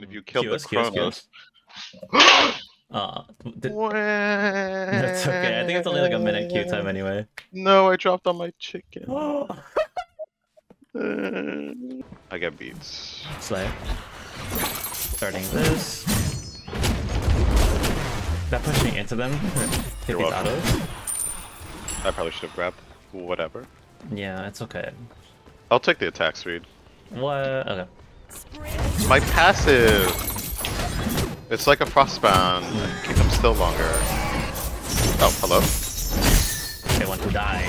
And if you kill the us, Q Chronos. Uh, did, that's okay. I think it's only like a minute queue time anyway. No, I dropped on my chicken. Oh. I get beats. Slay. Starting this. That pushing into them. Hit You're these welcome. autos. I probably should have grabbed. Whatever. Yeah, it's okay. I'll take the attack speed. What? Okay. My passive! It's like a frostbound. Keep them still longer. Oh, hello? They want to die.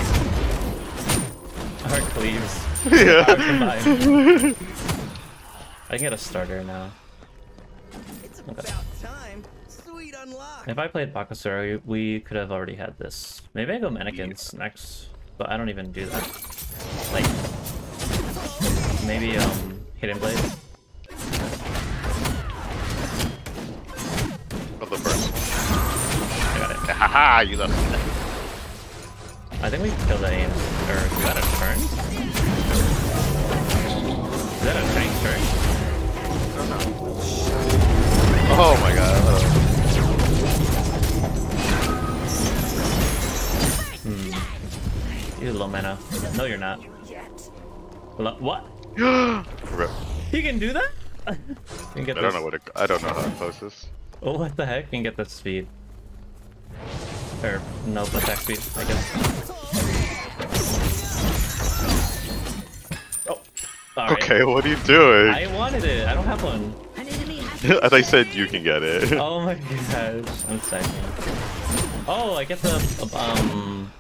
Our cleaves. yeah. I can get a starter now. It's Okay. about time. Sweet unlock. If I played Bakasura, we could have already had this. Maybe I go mannequins next, but I don't even do that. Like, maybe um, hidden blade. Oh, the first I got it. one. Haha, you left me. I think we killed that aim, or we got a turn. Is that a tank turn? Oh my god. Hmm. You're low mana. No, you're not. Lo- what? Rip. You can do that? you can get I don't know what it, I don't know how to close this. Oh, what the heck? You can get the speed. Or, no, attack speed, I guess. Oh, alright. Okay, what are you doing? I wanted it. I don't have one. An enemy has I thought you said you can get it. Oh my gosh. I'm excited. Oh, I get the, um...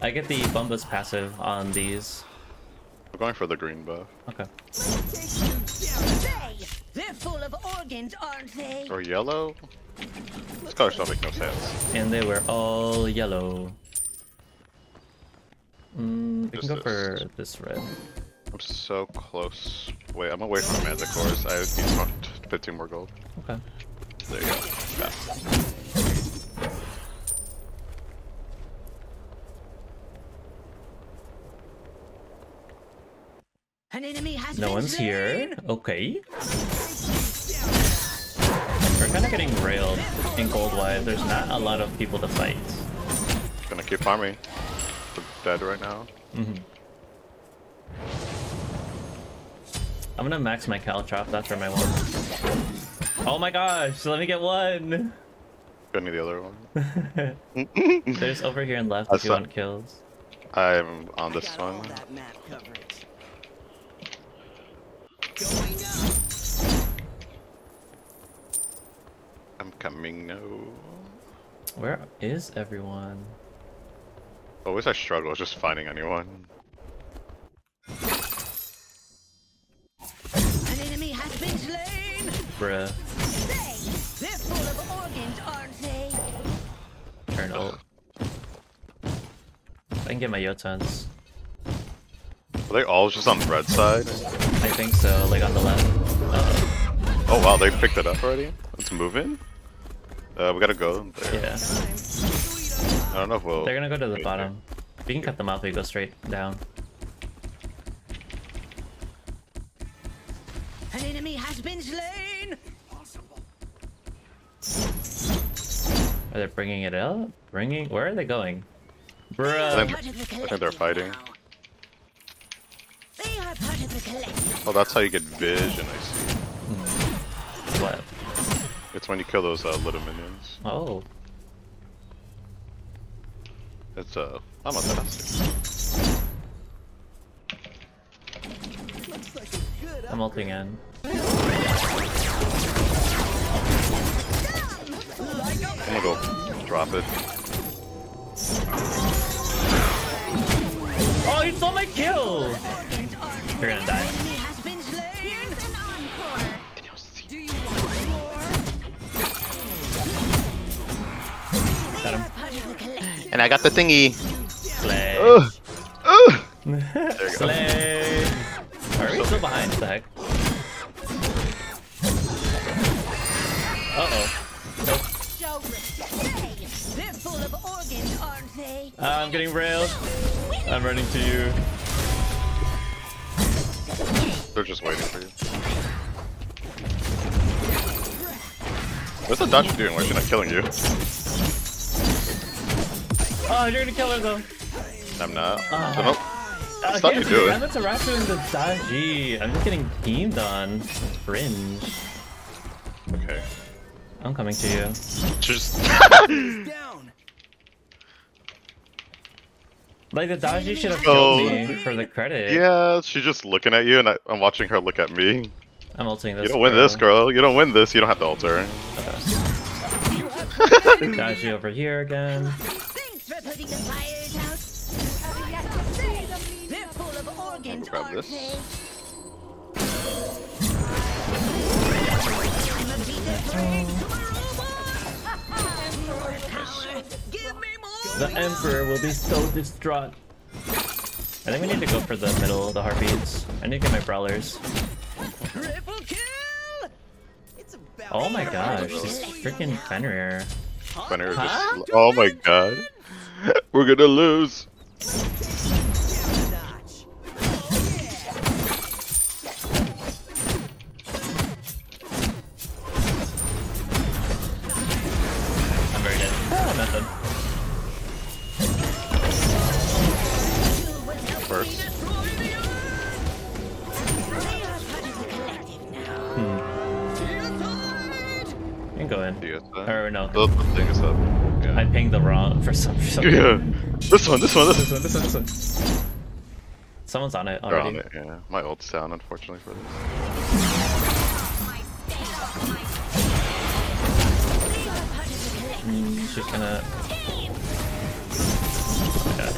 I get the Bumba's passive on these. I'm going for the green buff. Okay. They, they're full of organs, aren't they? Or yellow? These colors don't make no sense. And they were all yellow. Mm, we can go Just for this. this red. I'm so close. Wait, I'm away from the magic cores. I need more- 15 more gold. Okay. There you go. Yeah. An enemy has No one's slain. here. Okay. We're kind of getting railed in Gold Wide. There's not a lot of people to fight. Gonna keep farming. The dead right now. hmm I'm gonna max my Caltrop after my one. Oh my gosh, let me get one! Gonna need the other one. There's over here and left I if you want kills. I'm on this got all one. that map coverage. Going up. I'm now. Where is everyone? Always I struggle just finding anyone. An enemy has been slain. Bruh. They, they're full of organs, aren't they? Turn ult. I can get my Jotunn's. Are they all just on the red side? I think so, like on the left. Uh Oh wow, they picked it up already? Let's move in? Uh, we gotta go there. Yeah. I don't know if we'll... They're gonna go to the wait bottom. We can cut them off, we go straight down. An enemy has been slain. Are they bringing it up? Bringing? Where are they going? I Bruh. think, Part of the I think they're fighting. They are part of the. Oh, that's how you get vision, I see. What? It's when you kill those uh, little minions. Oh. It's, uh, I'm on that. Looks like a good I'm ulting in. I'm gonna go drop it. Oh, you stole my kill! You're gonna die. And I got the thingy! Slay. Ugh! Ugh! you go. Slay. Are we still behind? What the heck? Uh oh. Show respect. They're full of organs, aren't they? I'm getting railed. I'm running to you. They're just waiting for you. What's the dodge doing? Why is she not killing you? Oh, you're gonna kill her though. I'm not. Ah. So, nope. Uh, Stop yeah, you do it. I'm meant to wrap doing the Da Ji. I'm just getting teamed on. Fringe. Okay. I'm coming to you. Just. Like the Da Ji should have Oh. killed me for the credit. yeah, she's just looking at you, and I, I'm watching her look at me. I'm ulting this. You don't win this, girl. You don't win this. You don't have to alter. Okay. Da Ji over here again. Thanks the fires out. They're full of organs, Grab aren't this. they? I'm a beater brain to my robot. Emperor power. Give me more. The Emperor will be so distraught. I think we need to go for the middle, of the heartbeats. I need to get my brawlers. Triple kill. Oh my gosh, this freaking Fenrir. Fenrir Huh? just. Oh my god. We're gonna lose. Wrong for some reason. yeah. This one, this one, this This one, this one, this one. Someone's on it They're already. on it, yeah. My ult's down, unfortunately, for this. Mm, she's gonna. Yeah.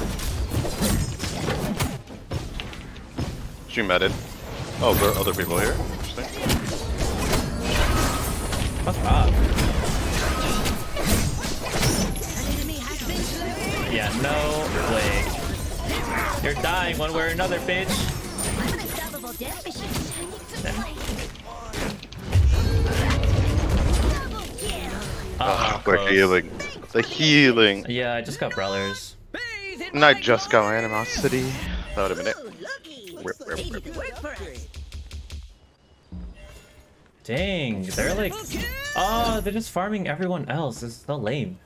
She meted. Oh, there are other people here? Interesting. Fuck off. Yeah, no way. You're dying one way or another, bitch. I'm unstoppable death machine. Then. Double kill. Ah, Ah, we're close. healing. The healing. Yeah, I just got brawlers. And I just got animosity. That would have been it. Rip, rip, rip. did work for us. Dang, they're like. Oh, they're just farming everyone else. This is so lame.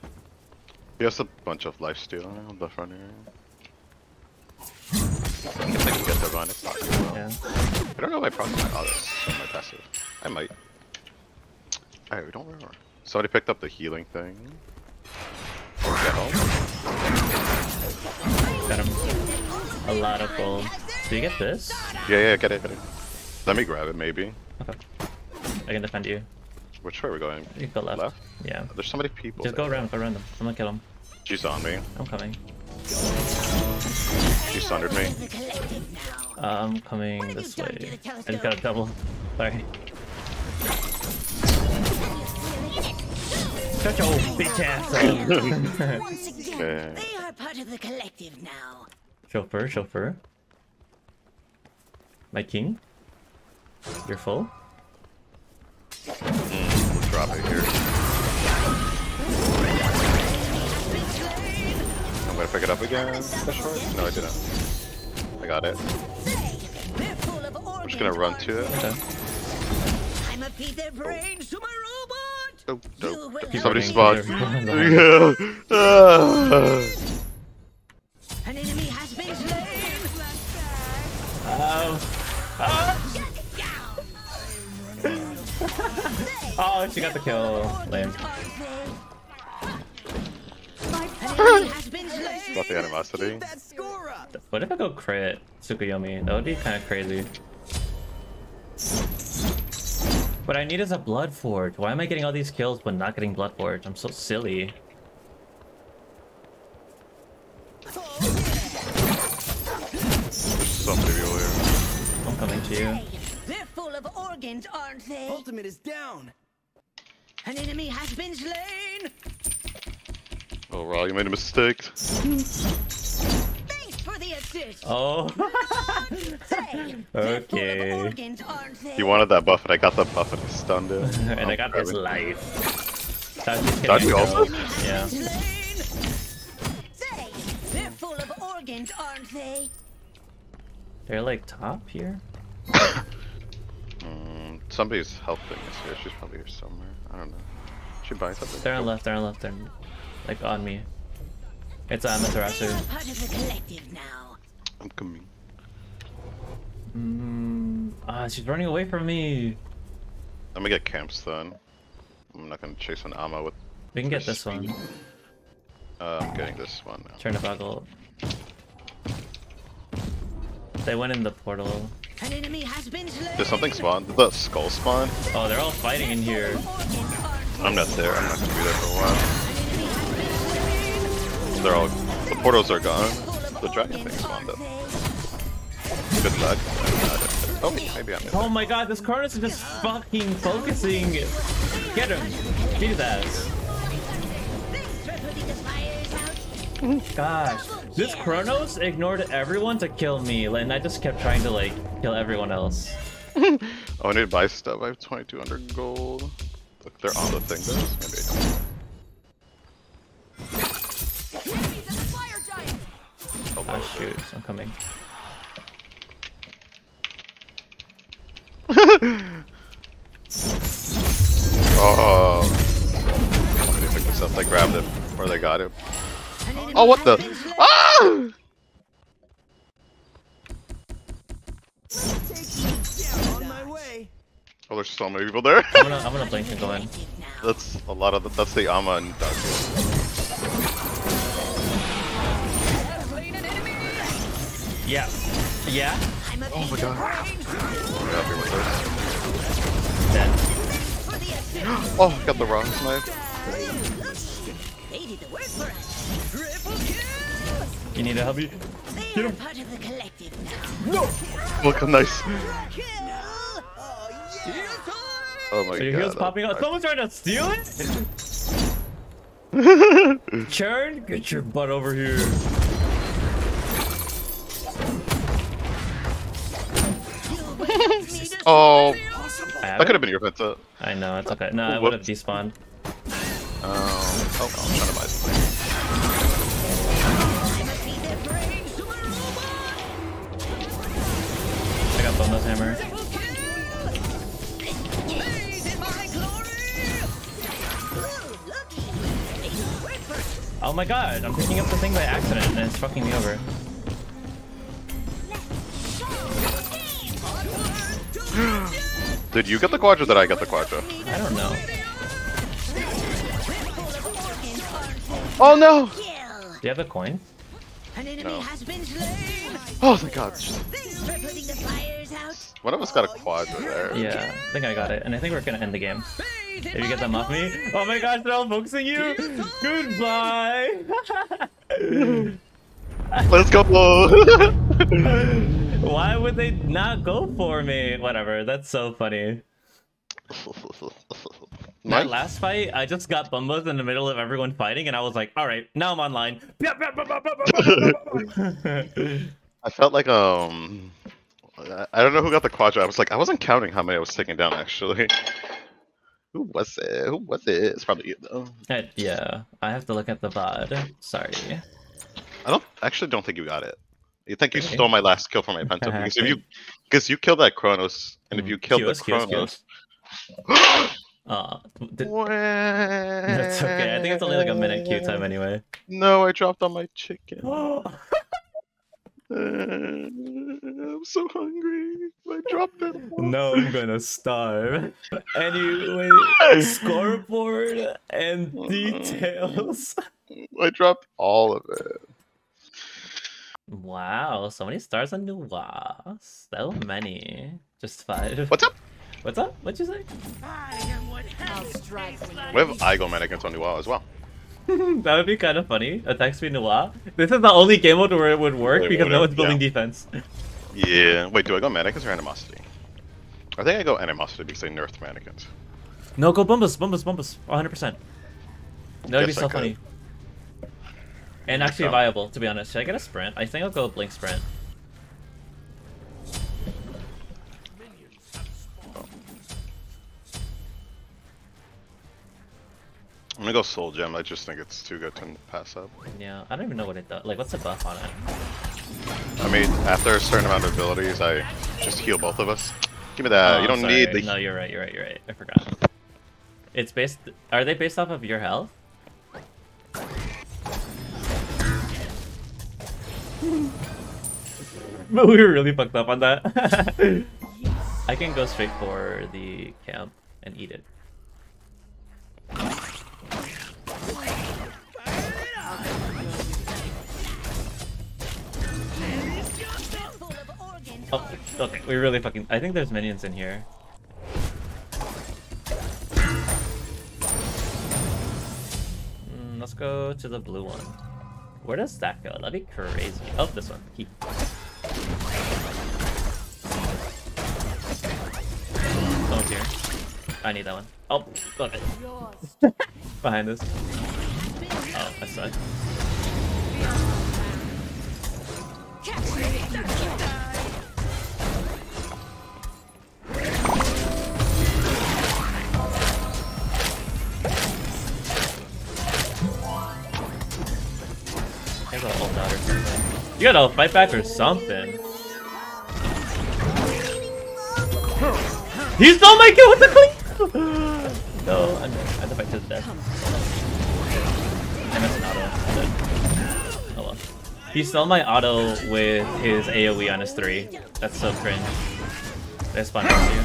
He has a bunch of life lifesteal on the front here. I guess I can get the run. Not well. Yeah. I don't know if I proc my autos on my passive. I might. Alright, we don't remember. Somebody picked up the healing thing. Or get home. Got him. A lot of gold. Do you get this? Yeah, yeah, get it, get it. Let me grab it, maybe. Okay. I can defend you. Which way are we going? You go left. Left? Yeah. There's so many people. Just go around, go around them. I'm gonna kill them. She's on me. I'm coming. She sundered me. The collective now. Uh, I'm coming this you done to way. the I just got a double. Sorry. Shut your bitch ass up. Once again, Okay. they are part of the collective now. chauffeur, chauffeur. My king? You're full? We'll drop it here. I'm gonna pick it up again. No, I didn't. I got it. They're full of I'm just gonna run to it. Okay. I'm a feed their brains to my robot. Dope, You dope. will Somebody Running. spot. You're- Yeah. Ah. An enemy has been slain. Oh. Ah. Oh, she got the kill. Lame. An enemy has been slain. Got the animosity. Keep that score up. What if I go crit Tsukuyomi? That would be kind of crazy. What I need is a Blood Forge. Why am I getting all these kills but not getting Blood Forge? I'm so silly. There's so many people here. I'm coming to you. They're full of organs, aren't they? Ultimate is down. An enemy has been slain. Oh, Raw, you made a mistake. Thanks for the assist. Oh. Say, they're full Okay. of organs, aren't? He wanted that buff, and I got the buff, and I stunned it. and I got his life. Da Ji's Dodgy getting a also? kill. Enemy has Yeah. been slain. Say, they're full of organs, aren't they? They're like top here. Mm, somebody's helping us here. She's probably here somewhere. I don't know. She buys something. They're on left, they're on left, they're like on me. It's uh, Amaterasu. You're part of the collective now. I'm coming. Mm, ah, she's running away from me. I'm gonna get camps then. I'm not gonna chase an Ama with. We can get this one. Uh, I'm getting this one now. Turn to buckle. They went in the portal. An enemy has been slain. Did something spawn? Did the skull spawn? Oh, they're all fighting in here. I'm not there. I'm not gonna be there for a while. They're all. The portals are gone. The dragon thing spawned though. Good luck. Oh, maybe I'm. Oh my god, this Chronos is just fucking focusing. Get him. Beat his ass. Gosh. This Chronos ignored everyone to kill me, and I just kept trying to like kill everyone else. Oh, I need to buy stuff. I have 2200 gold. Look, they're on the thing though. Maybe I don't. Ah shoot, I'm coming. Oh. Somebody picked this up. They grabbed it. Or they got it. Oh, what the? Ah! On my way. Oh, there's so many people there. I'm gonna I'm gonna blink and go in. that's a lot of the, that's the Ama and Daku. Yeah. Yeah? Oh my god. I'm happy with this. Dead. Oh, got the wrong snipe. You need a help me? They are part of the collective now. Look, nice. Kill. Oh. Oh my Are your god. heels popping out? Someone's trying to steal it? Churn, get your butt over here. Oh, that could have been your Penta. I know, it's okay. No, I Oh, would have whoops. despawned. Um, oh, I'm trying to buy Oh my god, I'm picking up the thing by accident and it's fucking me over. Did you get the quadra? or Did I get the quadra? I don't know. Oh no! Do you have the coin? An enemy No. has been slain. Oh my god. Thanks for putting the. One of us got a quadra there. Yeah, I think I got it. And I think we're gonna end the game. If you get them off me. Oh my gosh, they're all focusing you! Goodbye! Let's go! Why would they not go for me? Whatever, that's so funny. My That last fight, I just got Bumba's in the middle of everyone fighting, and I was like, alright, now I'm online. I felt like um, I- I don't know who got the quadra. I was like, I wasn't counting how many I was taking down actually. Who was it? Who was it? It's probably you though. Uh, yeah, I have to look at the VOD. Sorry. I don't actually don't think you got it. You think you Okay. stole my last kill from my penta because if you because you killed that Chronos and if you killed the Chronos, Uh, that's that's okay. I think it's only like a minute queue time anyway. No, I dropped on my chicken. Uh, I'm so hungry. I dropped it. no, I'm gonna starve. Anyway, scoreboard and details. I dropped all of it. Wow, so many stars on Nu Wa. So many. Just five. What's up? What's up? What'd you say? What We have Igo mannequins on Nu Wa as well. that would be kind of funny. Attack speed Noir. This is the only game mode where it would work because no one's building yeah. defense. Yeah. Wait, do I go mannequins or animosity? I think I go animosity because they nerfed mannequins. No, go Bumba's, Bumba's, Bumba's. 100%. That would be so funny. And actually viable, to be honest. Should I get a sprint? I think I'll go Blink Sprint. I'm gonna go Soul Gem. I just think it's too good to pass up. Yeah, I don't even know what it does. Like, what's the buff on it? I mean, after a certain amount of abilities, I just heal both of us. Give me that. Oh, you don't sorry. need the. No, you're right, you're right, you're right. I forgot. It's based. Are they based off of your health? but we were really fucked up on that. I can go straight for the camp and eat it. Oh, okay. We really fucking. I think there's minions in here. Mm, let's go to the blue one. Where does that go? That'd be crazy. Oh, this one. Keep. Someone's here. I need that one. Oh, okay. Yours. Behind us. Oh, I suck. Catch me if you a ult out. You gotta fight back or something. He stole my kill with the clean! no, I'm dead. I have to fight to the death. I missed an auto. Oh well. He stole my auto with his AoE on his 3. That's so cringe. They spawn next to you.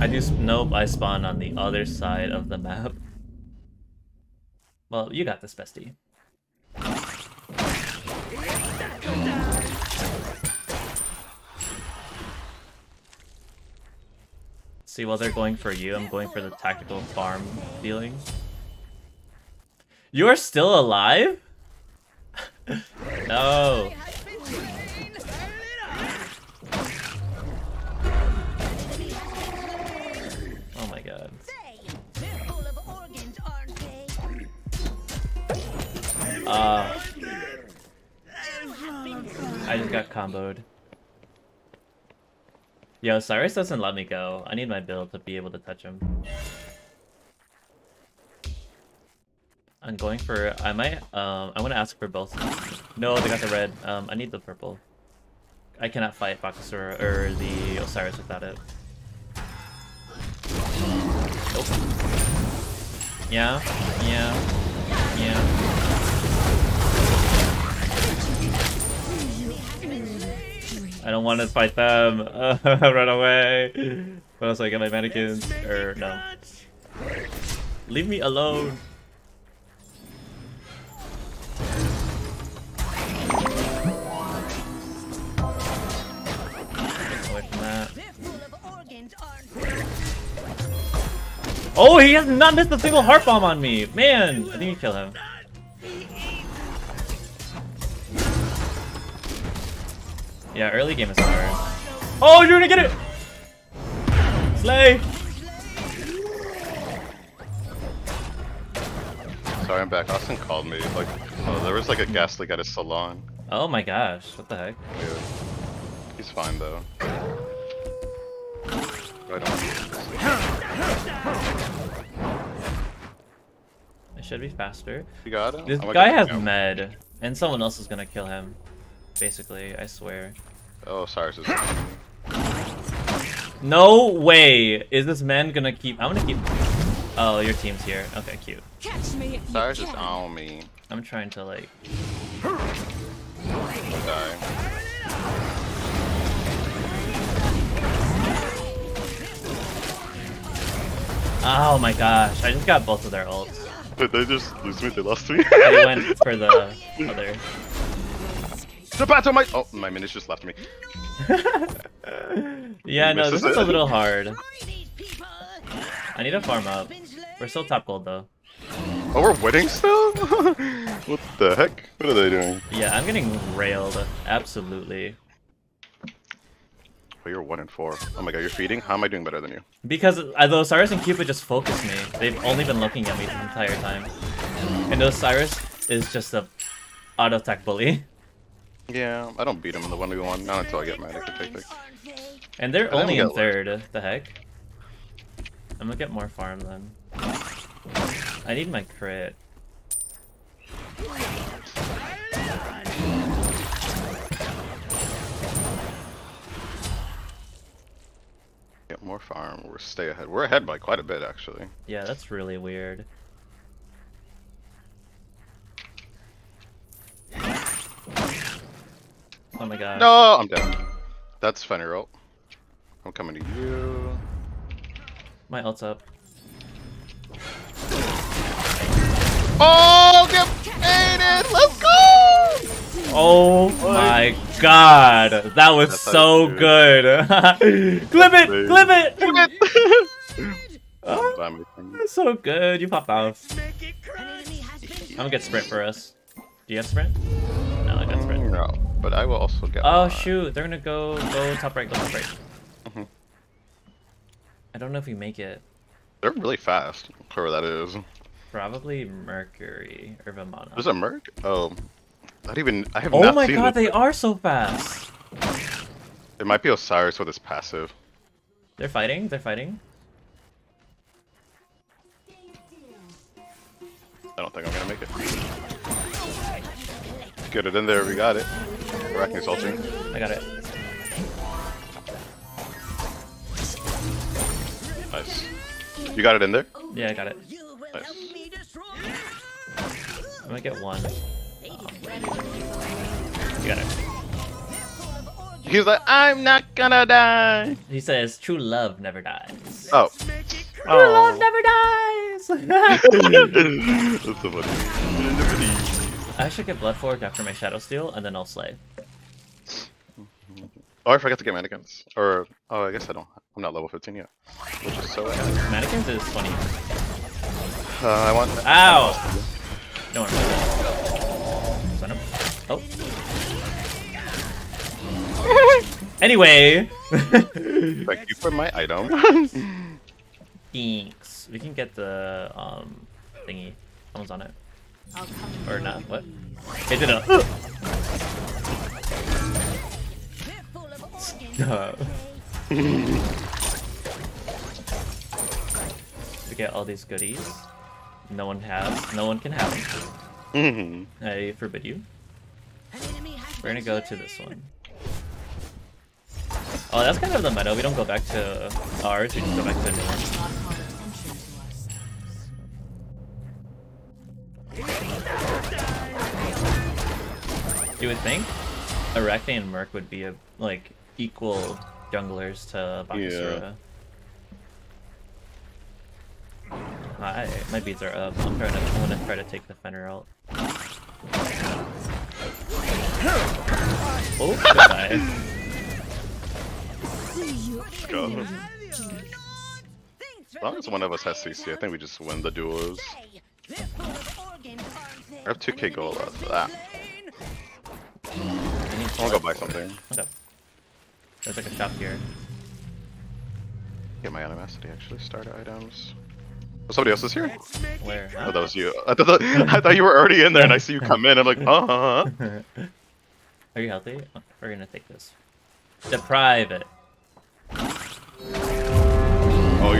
I do. Nope, I spawn on the other side of the map. Well, you got this, bestie. See, while they're going for you, I'm going for the tactical farm dealing. You are still alive? no. Uh, I just got comboed. Yo, Cyrus doesn't let me go. I need my build to be able to touch him. I'm going for. I might. Um, I want to ask for both. No, they got the red. Um, I need the purple. I cannot fight Bakasura or the Osiris without it. Nope. Yeah. Yeah. Yeah. I don't want to fight them. run away. What else I get my mannequins? Or er, no. Leave me alone. Away from that. they're full of organs, aren't they? Oh, he has not missed a single heart bomb on me. Man, I think you kill him. Yeah, early game is hard. Oh, you're gonna get it! Slay! Sorry, I'm back. Austin called me. Like, oh, there was like a gas leak at his salon. Oh my gosh, what the heck? Yeah. He's fine though. Right on. It should be faster. You got him? This oh I'm guy get has med, and someone else is gonna kill him. Basically, I swear. Oh, Cyrus is. No way! Is this man gonna keep- I'm gonna keep- Oh, your team's here. Okay, cute. Catch me if you Cyrus is on me. I'm trying to like... Die. Oh my gosh, I just got both of their ults. Did they just lose me? They lost me. I went for the other. The battle my oh my minutes just left me. Yeah, no, this misses is a little hard. Are these people? I need to farm up. We're still top gold though. Oh, we're winning still? what the heck? What are they doing? Yeah, I'm getting railed. Absolutely. Oh, you're one and four. Oh my god, you're feeding? How am I doing better than you? Because uh, Osiris and Cupid just focus me. They've only been looking at me the entire time. And Osiris is just a auto attack bully. Yeah, I don't beat him in the 1v1, not until I get my Nectar Tactic. Aren't? And they're I only in third. The heck? I'm gonna get more farm then. I need my crit. Get more farm. We're stay ahead. We're ahead by quite a bit, actually. Yeah, that's really weird. Oh my god. No, I'm dead. That's Fenrir ult. I'm coming to you. My ult's up. Oh, get baited! Let's go! Oh my god. That was That's so you do good. clip it! Clip it! Get- Oh, Damn it. so good. You popped off. Make it An cry. enemy has been I'm gonna get sprint for us. Do you have sprint? No, I got mm, sprint. No, but I will also get. Oh shoot, they're gonna go go top right, go top right. Mhm. I don't know if we make it. They're really fast. Whoever that is. Probably Mercury or Vimana. There's a Merc. Oh, don't even. I have Oh not my god, this. they are so fast. It might be Osiris with his passive. They're fighting. They're fighting. I don't think I'm gonna make it. Get it in there. We got it. Arachne's ulting. I got it. Nice. You got it in there. Yeah, I got it. Nice. help me destroy. I'm gonna get one. You got it. He's like, I'm not gonna die. He says, "True love never dies." Oh. Make it cry. True love Oh. never dies. That's so funny. I should get blood forge after my shadow steal, and then I'll slay. Oh, I forgot to get mannequins. Or, oh, I guess I don't. I'm not level 15 yet. Which is so. Mannequins is funny. Uh, I want. Ow! No one. Son of- Oh. anyway. Thank you for my item. Thanks. We can get the um thingy. Someone's on it. Or not. What? It did a. They're full of organs. Uh, we get all these goodies. No one has. No one can have them. Mhm. I forbid you. An enemy has We're gonna go to this one. Oh, that's kind of the meta. We don't go back to ours. We just go back to a new one. You would think Arachne and Merc would be a like equal junglers to Bakasura. Hi, my beads are up. I'm trying to. I'm gonna try to take the Fenrir out. Oh, goodbye. Go. Thanks As long as one of us has CC, I think we just win the duos. They're full of organs, aren't they? I have 2k gold left for that. I'll go buy something. Okay. There's like a shop here. Get my animosity actually. Starter items. Oh, somebody else is here? Where? Oh, that was you. I thought, I thought you were already in there and I see you come in. I'm like, uh huh. Are you healthy? We're gonna take this. Deprive it.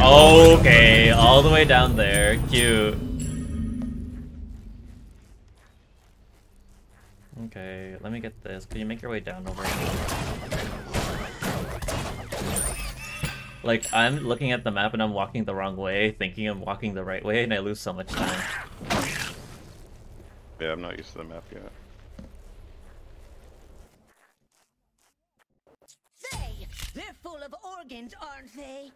Oh, Okay, all the way down there. Cute. Okay, let me get this. Can you make your way down over here? Like, I'm looking at the map and I'm walking the wrong way, thinking I'm walking the right way, and I lose so much time. Yeah, I'm not used to the map yet. They, they're full of organs, aren't they?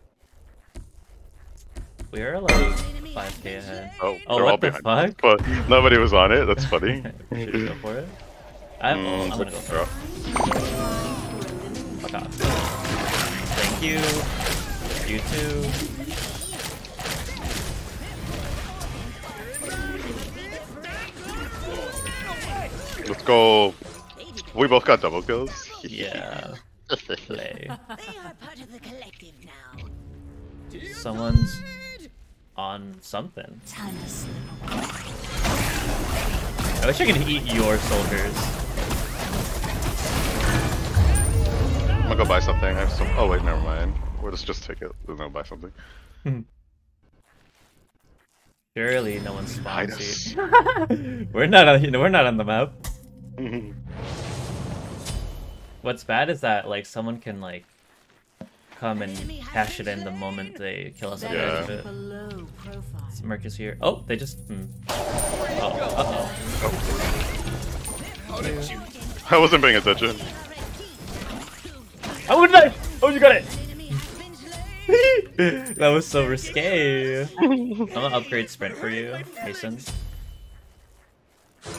We are like 5k ahead. Oh, Oh, they're what all the behind. fuck? But nobody was on it. That's funny. Should we go for it? I have, Mm, I'm gonna go for it. Fuck off. Thank you. You too. Let's go. We both got double kills. Yeah. Play. They are part of the collective now. Someone's on something. Time to slip I wish I could eat your soldiers. I'm gonna go buy something. I have some. Oh wait, never mind. We'll just just take it. We're gonna buy something. Surely no one's Hide spawns us. here. we're not on, we're not on the map. What's bad is that like someone can like come and cash it in the moment they kill us at the edge of. Below profile. Merc is here. Oh, they just. Hmm. Oh, uh I wasn't paying attention. Oh. I would not. Oh, you got it. that was so risque. I'm gonna upgrade sprint for you, hasten.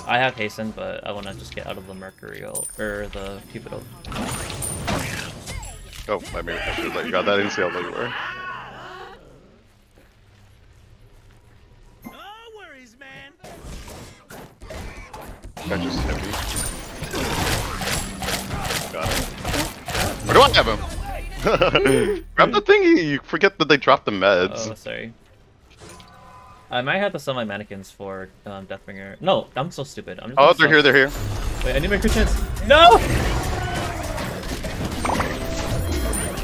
I have hasten, but I want to just get out of the mercurial or the cupido. Oh, I mean, I should let you got that. I didn't see how low you were. No worries, man. That just Where do I have him? Grab the thingy. You forget that they dropped the meds. Oh, sorry. I might have to sell my mannequins for um, Deathbringer. No, I'm so stupid. I'm just Oh, they're sell- here. They're here. Wait, I need my crit chance. No!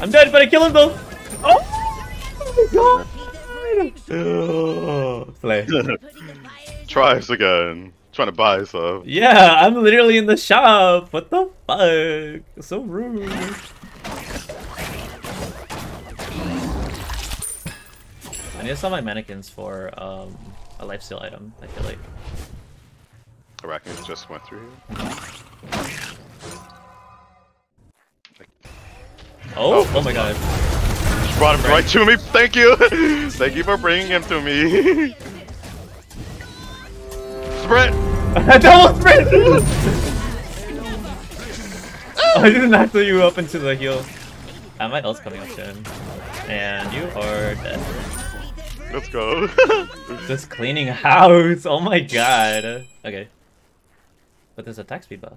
I'm dead, but I kill him though. Oh! my god! Oh, play. Tries again. Trying to buy stuff. Yeah, I'm literally in the shop. What the fuck? So rude. Need to sell my mannequins for um, a lifesteal item. I feel like. Arachnids just went through here. Oh, oh my god. Just brought him right to me. Thank you. Thank you for bringing him to me. Sprint. Double sprint! I didn't knock you up into the heel. Uh, my ult's coming up soon. And you are dead. Let's go. Just cleaning house. Oh my god. Okay. But there's attack speed buff.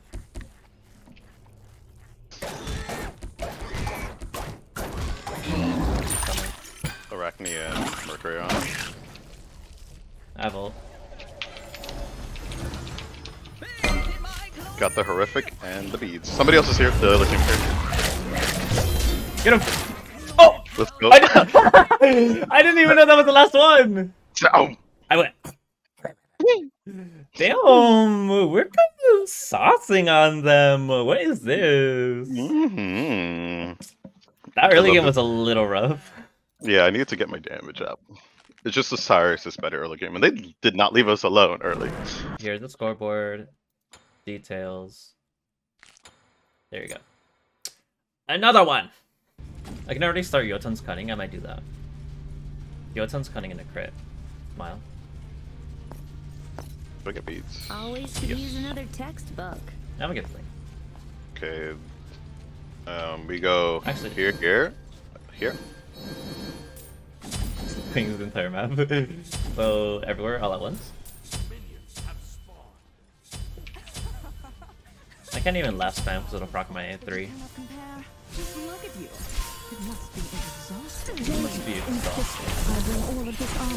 Arachne and Mercury on. I have ult. Got the horrific and the beads. Somebody else is here. The other team here. Get him! Oh! Let's go. I, didn't- I didn't even know that was the last one! Ow. I went. Damn, we're kind of saucing on them. What is this? Mhm. That early game was a little rough. Yeah, I need to get my damage up. It's just the Cyrus is better early game, and they did not leave us alone early. Here's the scoreboard. Details. There you go. Another one! I can already start Jotunn's cunning. I might do that. Jotunn's cunning in a crit. Smile. Look at beats. Always could Yes. use another textbook. I'm gonna get fling. Okay. Um, we go Actually- here, here, here. Fling's the entire map. so, everywhere, all at once. I can't even last spam because it'll proc my A3. Cannot compare. Just look at you. It must be exhausting. It must be exhausting. I bring all of this armor.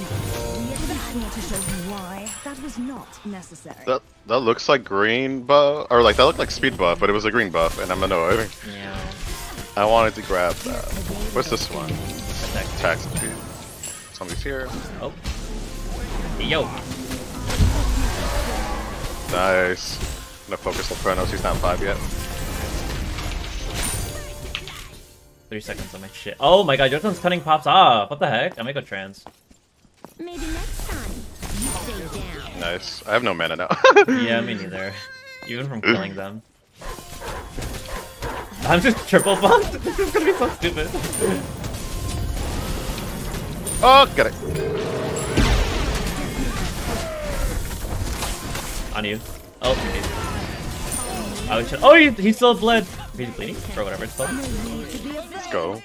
Yet you want to show me why. That was not necessary. That that looks like green buff, or like that looked like speed buff, but it was a green buff, and I'm annoyed. Yeah. I wanted to grab that. What's this one? Attack. Attack speed. Somebody's here. Oh. Yo. Nice. gonna focus on Chronos. He's not five yet. Three seconds on my shit. Oh my god, Jotunn's cutting pops off. What the heck? I might go trans. Maybe next time. You stay down. Nice. I have no mana now. Yeah, me neither. Even from killing them. I'm just triple bumped. This is gonna be so stupid. Oh, got it. On you. Oh, you did. Oh, he, oh, he, he still bled. He's bleeding or whatever it's called. Let's go.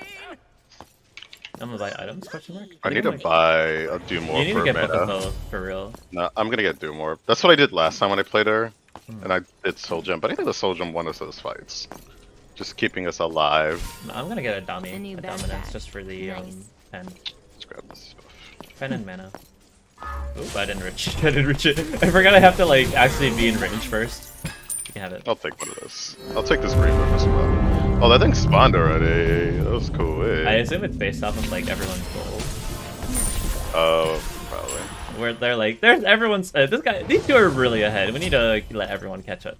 I'm gonna buy items? Question mark. I think need to I'm buy a Doom Orb for to get both mana. for real. No, I'm gonna get Doom Orb. That's what I did last time when I played her, Hmm. and I did Soul Gem. But I think the Soul Gem won us those fights, just keeping us alive. No, I'm gonna get a A a dominance backpack. just for the um pen, Let's grab this stuff. pen and mana. Oop, I didn't reach. I didn't reach it. I forgot I have to like actually be in range first. You can have it. I'll take one of this. I'll take this green buff as well. Oh, that thing spawned already. That was cool. eh? I assume it's based off of like everyone's goal. Oh, probably. Where they're like, there's everyone's. Uh, this guy, these two are really ahead. We need to let everyone catch up.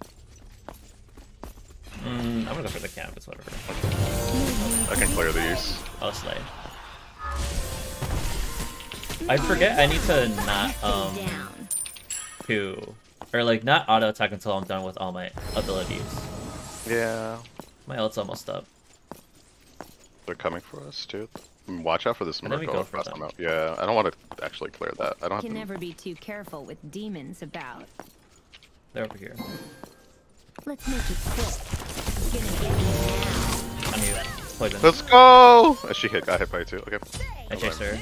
Mm, I'm gonna go for the camp. It's whatever. I can clear these. Oh, slay. I forget I need to not, um, down. To, or like not auto attack until I'm done with all my abilities. Yeah. My ult's almost up. They're coming for us too. Mm, Watch out for this And then we Miracle go for them. the. Yeah, I don't want to actually clear that. I don't have Can to. never be too careful with demons about. They're over here. Let's make it quick. Gonna get you now. Poison. Let's go! Uh, She hit, got hit by two. Okay. I chased her.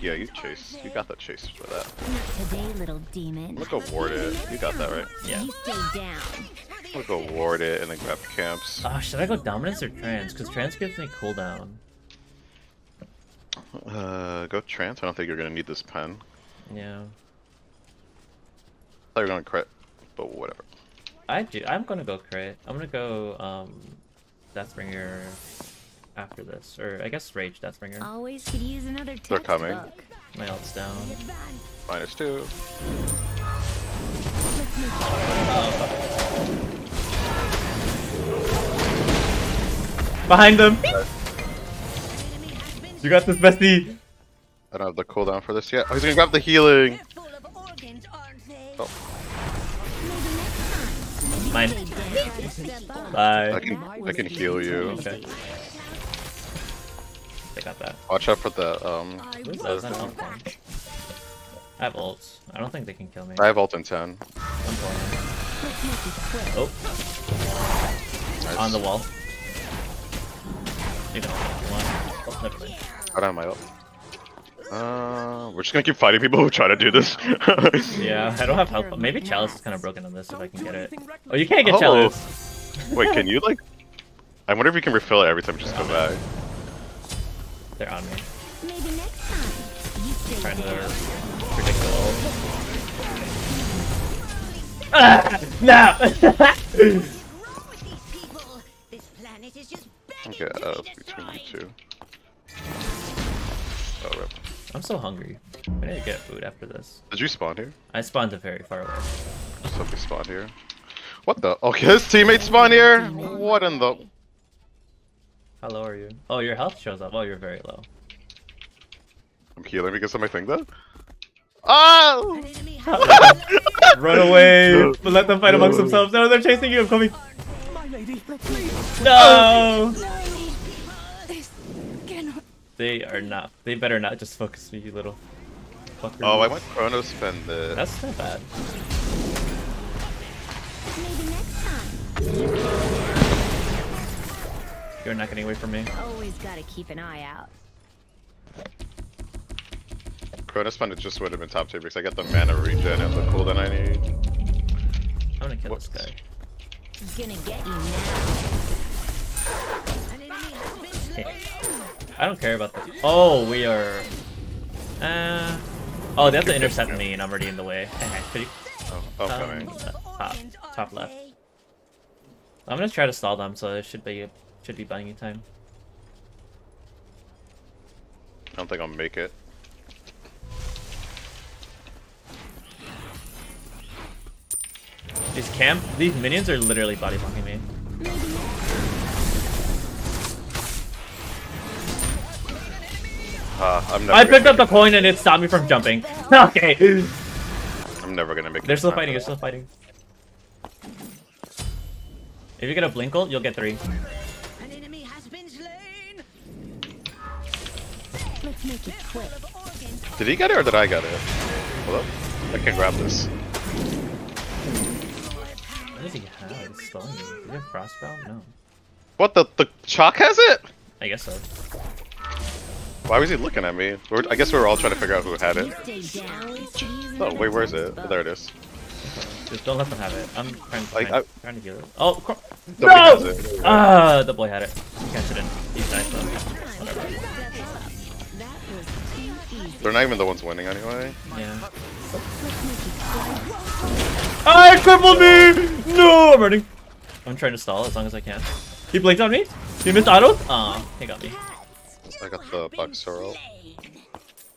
Yeah, you chase. You got that chase for that. Not today, little demon. I'm ward it. You got that right. Yeah. You stay down. I'm go ward it and then grab the camps. Ah, should I go dominance or trance? Because trance gives me cooldown. Uh, go trance. I don't think you're gonna need this pen. Yeah. I thought you were gonna crit, but whatever. I do. I'm gonna go crit. I'm gonna go um, Deathbringer after this, or I guess Rage Deathbringer. Always could use another They're coming. textbook. My ult's down. Minus two. Let's make it Behind them. You got this, bestie. I don't have the cooldown for this yet. Oh, he's gonna grab the healing. full of organs, aren't they? Oh. Mine. Bye. I can I can heal you. Okay. I got that. Watch out for the um. Who's that? Is that an? I have ults. I don't think they can kill me. I have ult in ten. I'm pulling. Let's make it quick. Oh, Nice. on the wall. You know, one. Oh, never mind. I don't have my ult. Uh, we're just gonna keep fighting people who try to do this. Yeah, I don't have health. Maybe Chalice is kind of broken on this if I can get it. Oh, you can't get Oh. Chalice. Wait, can you like? I wonder if you can refill it every time you just go back. They're on me. Maybe next time. You stay Trying to down. predict the ult. Ah! No! What's wrong with these people? This planet is just begging Okay, uh, between you two. Oh, rip. I'm so hungry. I need to get food after this. Did you spawn here? I spawned a very far away. Somebody spawned here. What the? Okay, his teammate spawned here. What in the? How low are you? Oh, your health shows up. Oh, you're very low. I'm healing because of my thing though. Oh! An enemy has Run away! But let them fight amongst themselves. No, they're chasing you. I'm coming. My lady, Let's make it No! They are not. They better not just focus me, you little fucker. Oh, I went Chronos Pendant. That's not bad. Maybe next time. You're not getting away from me. Always gotta keep an eye out. Chronos Pendant just would have been top tier because I got the mana regen and the cooldown I need. I'm gonna kill Whoops. this guy. He's Gonna get you now. An enemy has been slain. I don't care about this. Oh, we are. Uh. Oh, they have to intercept me, and I'm already in the way. Could. Oh, oh Um, coming. top, top left. I'm gonna try to stall them, so it should be should be buying you time. I don't think I'll make it. These camp, these minions are literally body blocking me. Uh, I'm never. I picked up the coin and it stopped me from jumping. okay. I'm never gonna make it. They're still fighting, they're still fighting. If you get a blink ult, you'll get three. Make it quick. Did he get it or did I get it? Hello? I can grab this. What does he have? He's stalling. Does he have frostbound? No. What the? The chalk has it? I guess so. Why was he looking at me? We're, I guess we were all trying to figure out who had it. Oh, wait, where is it? Oh, there it is. Just don't let them have it. I'm trying, trying, I- trying to heal it. Oh, cr- no! has it. Ah, the boy had it. Catch it in. He's nice though. They're not even the ones winning anyway. Yeah. Let's make it quick. I crippled me! No, I'm running. I'm trying to stall as long as I can. He blinked on me. He missed auto. Aw, he got me. I got the Bakasura.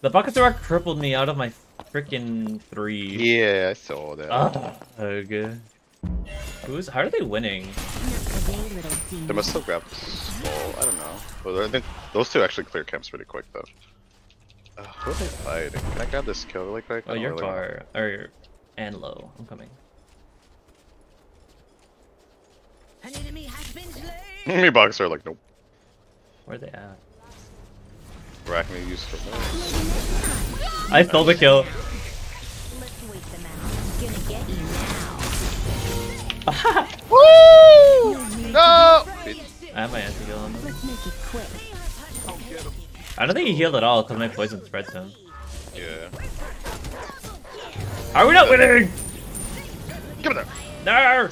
The bucket crippled me out of my freaking three. Yeah, I saw that. Ah, Ugh. Who's? How are they winning? day, little demon. They must have grabbed. I don't know. But I think those two actually clear camps pretty quick though. Uh, who are they fighting? Can I grab this kill really quick? I Oh, don't you're really far or and low. I'm coming. An enemy has been slain. Me bugs are like nope. Where are they at? Arachne used for that. I stole the kill. Let's wait them out. Gonna get you now. Woo! No! I have my anti heal on them. Let's make it quick. I don't think he healed at all because my poison spread to him. Yeah. Are we not winning? Give it there. No!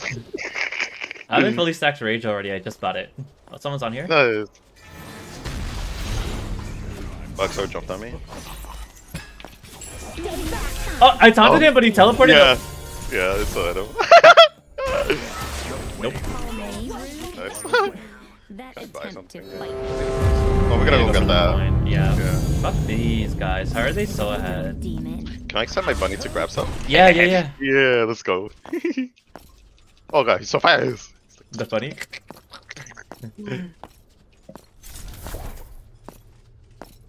I haven't fully stacked rage already. I just bought it. Oh, someone's on here. Nice. Buxo jumped on me. Oh, I taunted Oh. him, but he teleported. Yeah. Yeah, it's a him. Nope. That Can attempt to fight. oh, we gotta go for get that. coin. Yeah. Yeah. Fuck these guys. How are they so ahead? Demon. Can I send my bunny to grab some? Yeah, yeah, yeah. Yeah, let's go. oh god, he's so fast. The bunny. no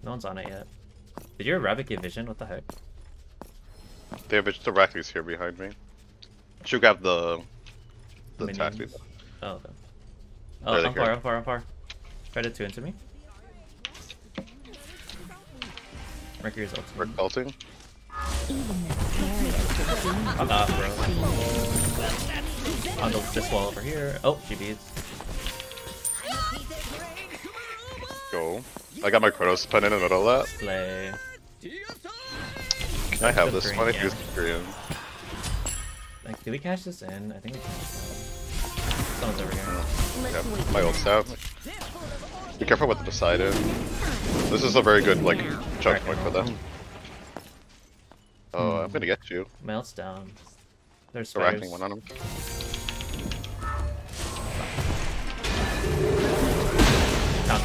one's on it yet. Did your rabbit get vision? What the heck? Damn bitch, the Rackley's here behind me. Should grab the the attack Minions. Oh, okay. Oh, I'm far. I'm far, I'm far. Try to two into me. Mercury's We're ulting. Even the scariest of demons. Fuck off, bro. On the, this wall over here. Oh, she beats. Go. I got my Chronos pen in the middle of that. Slay. Can I have this green, one? I yeah. use the green. Like, did we cash this in? I think we in. Someone's over here. Let's Yep, my them ult's out. out. Be careful with the Poseidon. This is a very good like choke point for them. Oh, hmm. I'm gonna get you. My ult's down. There's The spiders. Racking one on him. Counter. Now.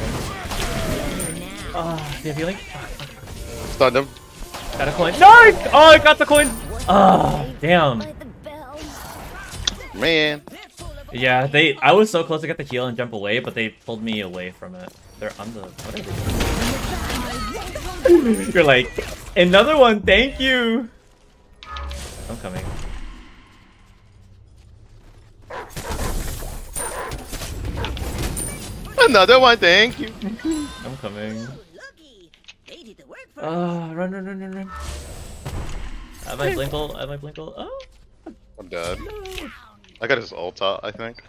Oh, ah, do you have healing? Fuck. Stunned him. Got a coin. No! I- Oh, I got the coin! Oh, damn. By the bell. Man. Yeah, they. I was so close to get the heal and jump away, but they pulled me away from it. They're on the. What are they doing? You're like, another one, thank you! I'm coming. Another one, thank you. I'm coming. Lucky. They did the work for Ah, run, run, run, run, run. I have my blinkle, I have my blinkle. Oh, I'm dead. no. I got his ult out, I think.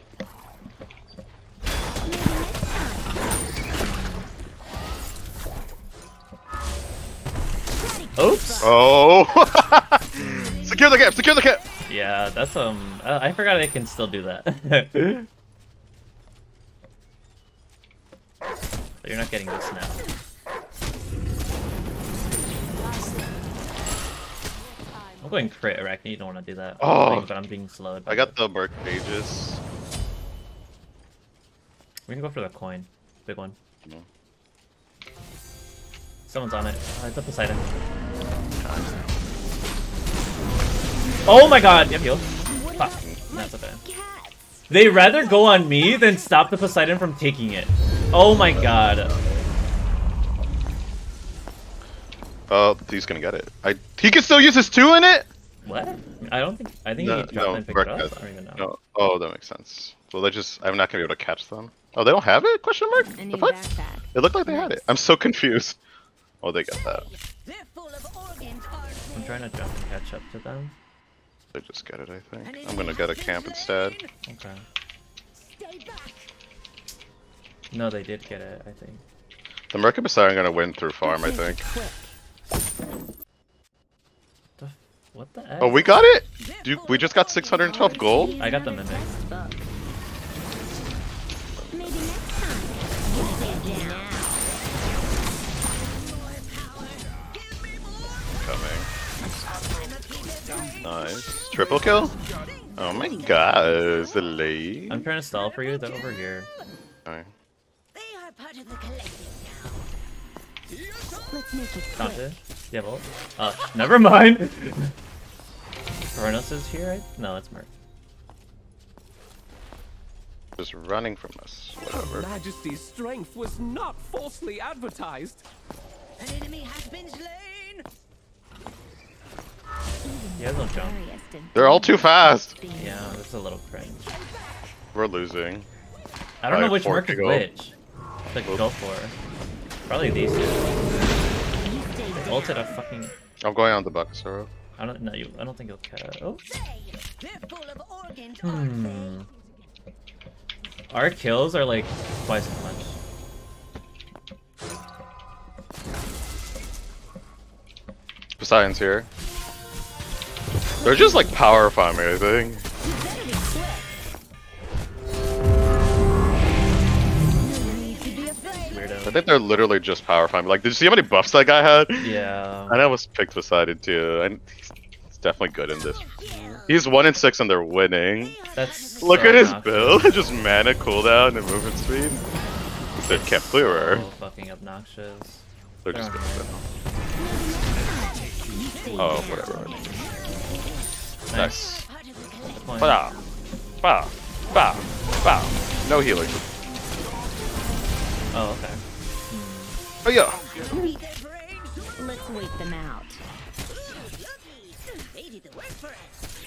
Oops! Oh! secure the cap! Secure the cap! Yeah, that's um. Uh, I forgot I can still do that. so you're not getting this now. I'm going crit, Arachne. You don't want to do that. Oh. But I'm being slowed. I got the Merc pages. We can go for the coin. Big one. No. Someone's on it. Oh, it's up Poseidon. Oh my god! Yep, heal. Fuck. That's okay. They rather go on me than stop the Poseidon from taking it. Oh my god. Oh, he's gonna get it. I he can still use his two in it. What? I don't think. I think No, he dropped no, and picked Merc it up. has- I don't even know. No. Oh, that makes sense. Well, they just I'm not gonna be able to catch them. Oh, they don't have it? Question mark. The fuck? It looked like they had it. I'm so confused. Oh, they got that. They're full of organs, I'm trying to jump and catch up to them. They just get it, I think. I'm gonna get a camp instead. Okay. No, they did get it. I think. The Merc and Poseidon are gonna win through farm, I think. The, what the? Oh, heck? Oh, we got it. Dude, we just got 612 gold. I got the mimic. Book. Maybe next time. You stay down. Coming. Nice. Triple kill? Oh my god, the lead. I'm trying to stall for you. They're over here. Okay. They are part of the collective now. Let's make it Not quick. it. Yeah, well. Oh, never mind. Chronos is here. Right? No, it's Merc. Just running from us. Whatever. Majesty's strength was not falsely advertised. An enemy has been slain. He has no jump. They're all too fast. Yeah, that's a little cringe. We're losing. I don't know which four merc to is go. which. To go for. Probably these two. They ulted a fucking. I'm going on the Bakasura. I don't know. You. I don't think it'll cut. Oh. They're full of organs, Hmm. Our kills are like twice as much. Poseidon's here. They're just like power farming, I think. Think they're literally just power farming. Like, did you see how many buffs that guy had? Yeah. I know I was picked Poseidon too. And he's, he's definitely good in this. He's one in six and they're winning. That's. Look so at his build, just mana cooldown and movement speed. They're kept clearer. So fucking obnoxious. They're just good. They're Oh, whatever. Nice. Nice. Part of the collection. Point. Bah, bah, bah, bah. No healing. Oh, okay. Oh yeah. Beat their brains. Let's wait them out. They did the work for us.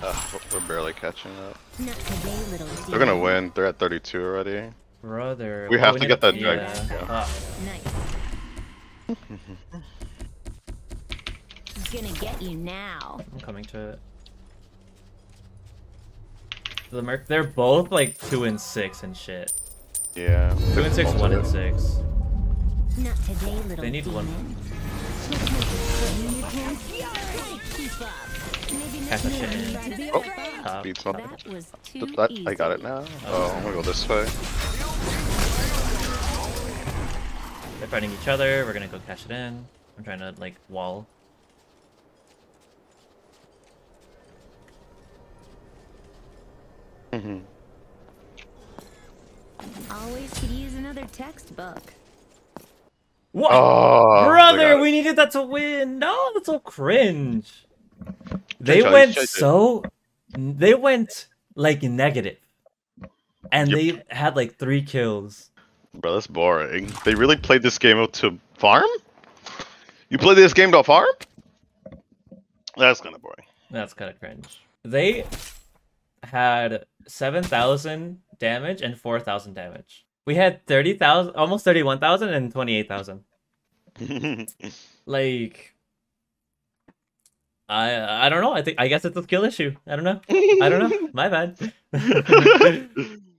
Uh, we're barely catching up. Today, They're gonna win. They're at 32 already. Brother. We oh, have to need get that yeah. dragon, yeah. Ah, Nice. Gonna get you now. I'm coming to it. The merc. They're both like two and six and shit. Yeah. Two and six, one and six. Not today, little They need one. demon. Let's make it swing your hands. Keep up. Maybe Cash not that shit need in. to be Oh. afraid. Beats one. That was too that- I got it now. Oh, I'm gonna go this way. They're fighting each other. We're gonna go cash it in. I'm trying to like wall. Mhm. Always could use another textbook. What? Oh, Brother, we needed that to win. No, that's so cringe. They Charlie, went Charlie. so. They went like negative, and Yep. they had like three kills. Bro, that's boring. They really played this game to farm? You played this game to farm? That's kind of boring. That's kind of cringe. They had 7,000 damage and 4,000 damage. We had 30,000, almost 31,000 and 28,000. Like, I I don't know. I think I guess it's a skill issue. I don't know. I don't know. My bad.